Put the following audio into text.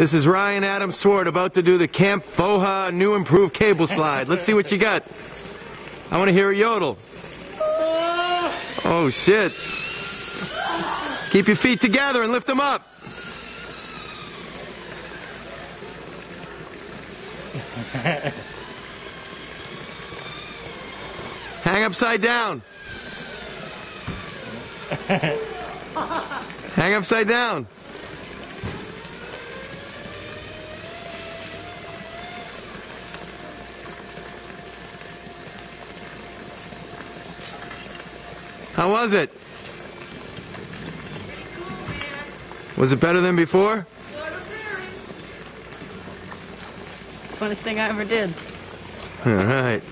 This is Ryan Adam Swart about to do the Camp FOAHA new improved cable slide. Let's see what you got. I want to hear a yodel. Oh, shit. Keep your feet together and lift them up. Hang upside down. Hang upside down. How was it? Was it better than before? Funnest thing I ever did. All right.